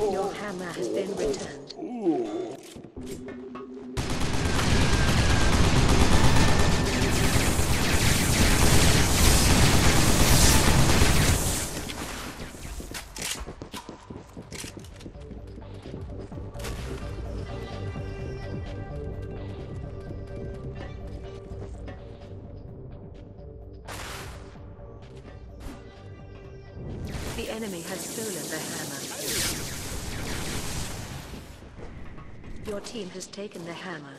Your hammer has been returned. The enemy has stolen the hammer. Your team has taken the hammer.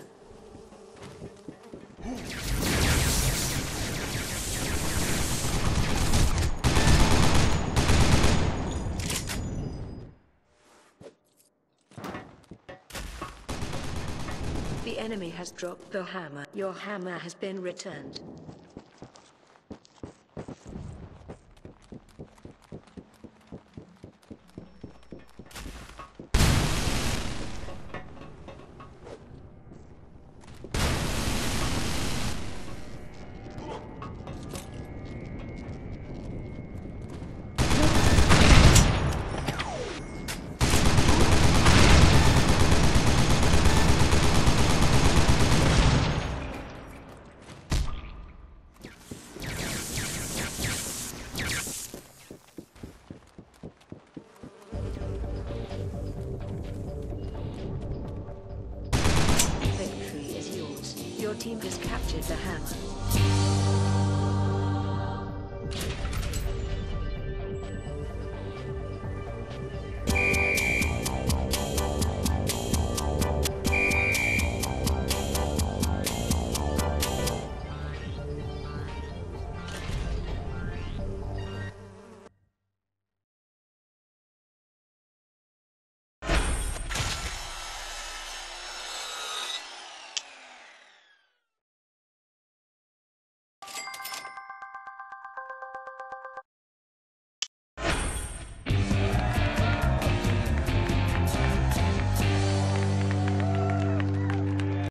The enemy has dropped the hammer. Your hammer has been returned. Team has captured the hammer.